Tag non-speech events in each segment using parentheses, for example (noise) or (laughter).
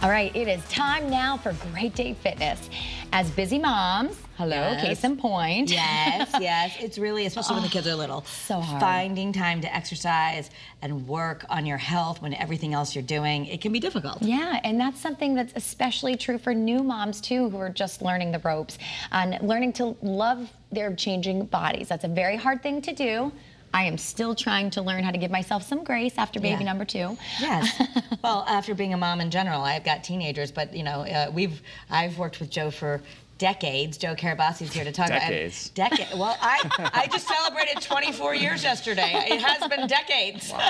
All right, it is time now for Great Day Fitness. As busy moms, hello, Yes. case in point. Yes, (laughs) yes. It's really, especially when the kids are oh, little, so hard. Finding time to exercise and work on your health when everything else you're doing, it can be difficult. Yeah, and that's something that's especially true for new moms too, who are just learning the ropes and learning to love their changing bodies. That's a very hard thing to do. I am still trying to learn how to give myself some grace after baby Yeah. number two. Yes. (laughs) well, after being a mom in general, I've got teenagers, but you know, uh, we've I've worked with Joe for decades. Joe Carabase's here to talk Decades. about decades. Well, I (laughs) I just celebrated 24 years yesterday. It has been decades. (laughs)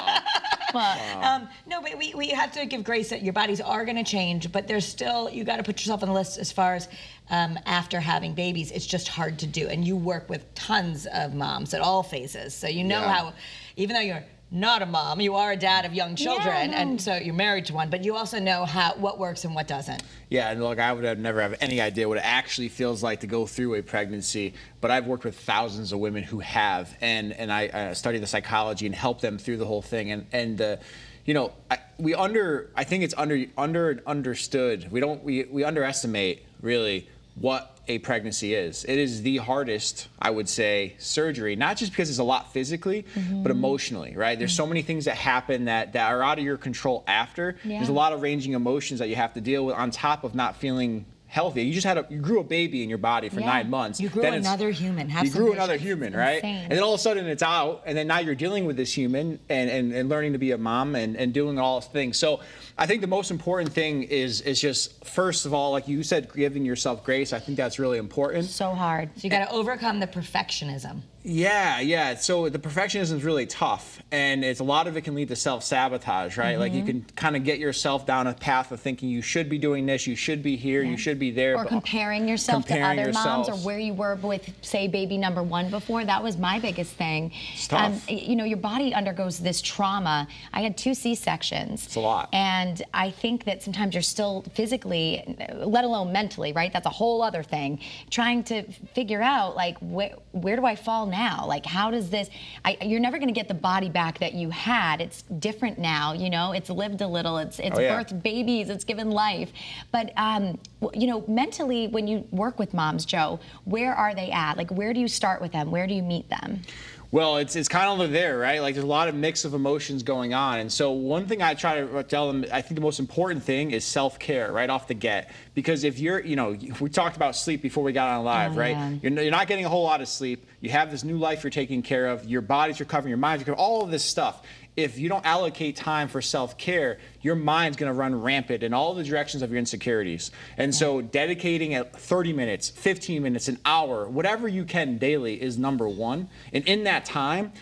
Um, no, but we, we have to give grace that your bodies are going to change, but there's still, you got to put yourself on the list as far as um, after having babies. It's just hard to do. And you work with tons of moms at all phases. So you know Yeah. how, even though you're not a mom, you are a dad of young children, no. and so you're married to one, but you also know how what works and what doesn't. Yeah, and look, I would have never have any idea what it actually feels like to go through a pregnancy, but I've worked with thousands of women who have, and and I uh, study the psychology and help them through the whole thing, and and. Uh, you know, I, we under. I think it's under under and understood. We don't. We we underestimate really what a pregnancy is. It is the hardest, I would say, surgery. Not just because it's a lot physically, mm-hmm. but emotionally. Right? There's so many things that happen that that are out of your control after. There's a lot of ranging emotions that you have to deal with on top of not feeling healthy. You just had a you grew a baby in your body for Yeah. nine months. You grew Then another human. Have you grew another human, right? Insane. And then all of a sudden it's out, and then now you're dealing with this human and, and, and learning to be a mom and, and doing all things. So I think the most important thing is is just first of all, like you said, giving yourself grace. I think that's really important. So hard. So you got to overcome the perfectionism. Yeah, yeah. So the perfectionism is really tough, and it's a lot of it can lead to self sabotage, right? Like you Mm-hmm. can kind of get yourself down a path of thinking you should be doing this, you should be here, you should be there. Or comparing yourself comparing to other moms or where you were with, say, baby number one before. That was my biggest thing. Tough. you know, your body undergoes this trauma. I had two C sections. It's a lot. And I think that sometimes you're still physically, let alone mentally, right? That's a whole other thing. Trying to figure out, like, where, where do I fall now? Like, how does this, I, you're never going to get the body back that you had. It's different now, you know? It's lived a little, it's, it's Oh, yeah. birthed babies, it's given life. But, um, you know, mentally, when you work with moms, Joe, where are they at? Like, where do you start with them? Where do you meet them? Well, it's it's kind of there, right? Like there's a lot of mix of emotions going on, and so one thing I try to tell them, I think the most important thing is self care right off the get, because if you're, you know, we talked about sleep before we got on live, Oh, right? yeah. You're, you're not getting a whole lot of sleep. You have this new life you're taking care of. Your body's recovering, your mind's recovering, all of this stuff. If you don't allocate time for self care, your mind's going to run rampant in all the directions of your insecurities. And so, dedicating at 30 minutes, 15 minutes, an hour, whatever you can daily is number one. And in that time,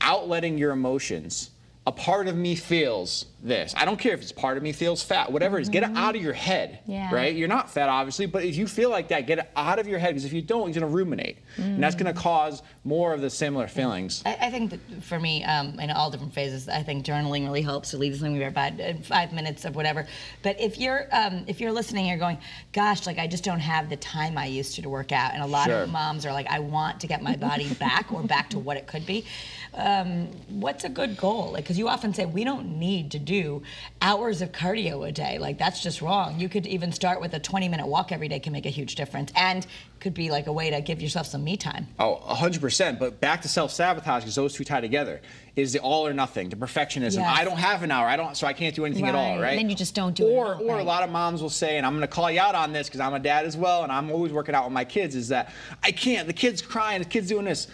outletting your emotions. A part of me feels this. I don't care if it's part of me feels fat, whatever it is. Get it out of your head, Yeah. right? You're not fat, obviously, but if you feel like that, get it out of your head because if you don't, you're going to ruminate. And that's going to cause more of the similar feelings. I, I think that for me, um, in all different phases, I think journaling really helps. It leaves something about uh, five minutes of whatever. But if you're um, if you're listening, you're going, "Gosh, like I just don't have the time I used to to work out." And a lot Sure. of moms are like, "I want to get my body back or back to (laughs) what it could be." Um, what's a good goal? Like, because you often say we don't need to do hours of cardio a day. Like that's just wrong. You could even start with a 20 minute walk every day can make a huge difference, and could be like a way to give yourself some me time. Oh, 100%. But back to self sabotage, because those two tie together, is the all or nothing, the perfectionism. Yes. I don't have an hour, I don't, so I can't do anything at all, Right. right? Then you just don't do it or, all, Or a lot of moms will say, and I'm going to call you out on this because I'm a dad as well, and I'm always working out with my kids, is that I can't, the kid's crying, the kid's doing this.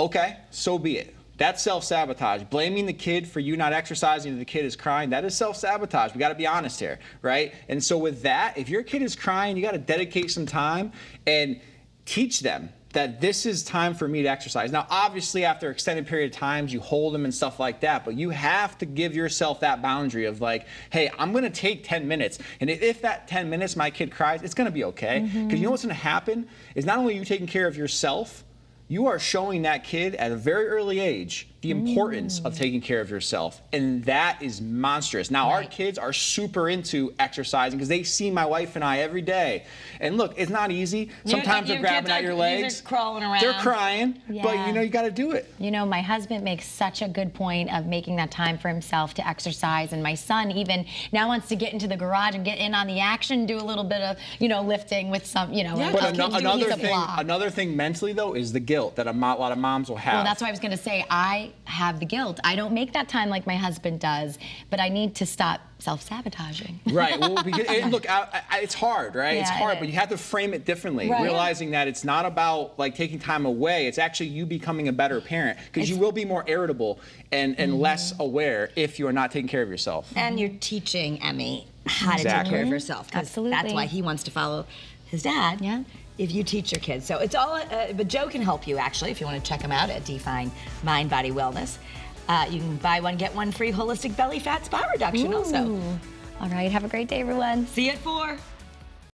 Okay, so be it. That's self sabotage. Blaming the kid for you not exercising and the kid is crying, that is self sabotage. We got to be honest here, right? And so, with that, if your kid is crying, you got to dedicate some time and teach them that this is time for me to exercise. Now, obviously, after extended period of times, you hold them and stuff like that, but you have to give yourself that boundary of like, hey, I'm gonna take 10 minutes. And if- that 10 minutes my kid cries, it's gonna be okay. Mm-hmm. Because you know what's gonna happen is not only you taking care of yourself, you are showing that kid at a very early age the importance of mm. taking care of yourself. And that is monstrous. Now, our kids are super into exercising because they see my wife and I every day. And look, it's not easy. Sometimes they're grabbing at your these are crawling around. They're crying. But you know, you got to do it. You know, my husband makes such a good point of making that time for himself to exercise. And my son even now wants to get into the garage and get in on the action, do a little bit of, you know, lifting with some, you know, Yeah. But couple- ano- do a another thing, another thing mentally though is the guilt that a, a lot of moms will have. Well, that's what I was going to say. I have the guilt. I don't make that time like my husband does, but I need to stop self-sabotaging. Right. Well, (laughs) because, and look, I, I, it's hard, right? it's Yeah, it hard, but you have to frame it differently, Right. realizing that it's not about like taking time away. It's actually you becoming a better parent because you will be more irritable and, and less Mm-hmm. aware if you are not taking care of yourself. And you're teaching Emmy how to take care of herself. 'cause Absolutely. That's why he wants to follow his dad. Yeah. If you teach your kids. So it's all, uh, but Joe can help you actually if you want to check him out at Define Mind Body Wellness. Uh, you can buy one, get one free holistic belly fat spot reduction also. All right. Have a great day, everyone. See you at four.